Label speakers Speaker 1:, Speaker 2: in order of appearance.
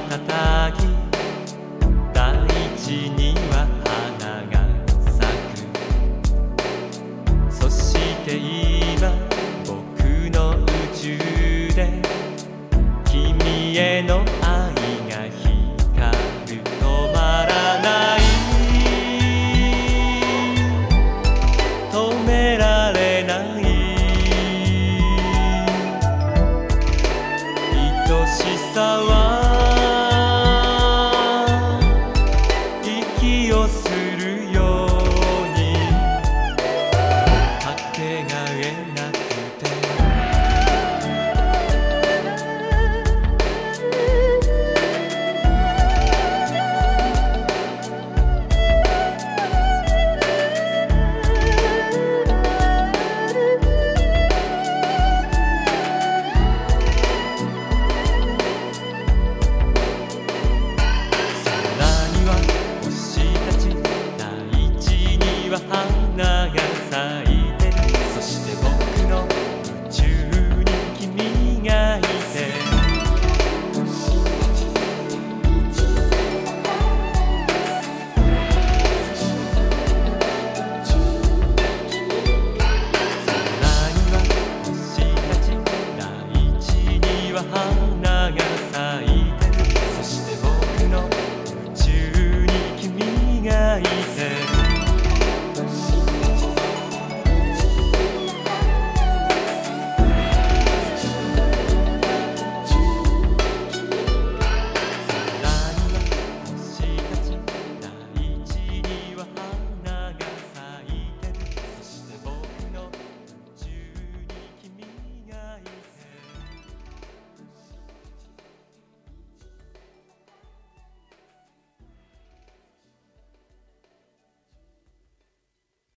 Speaker 1: た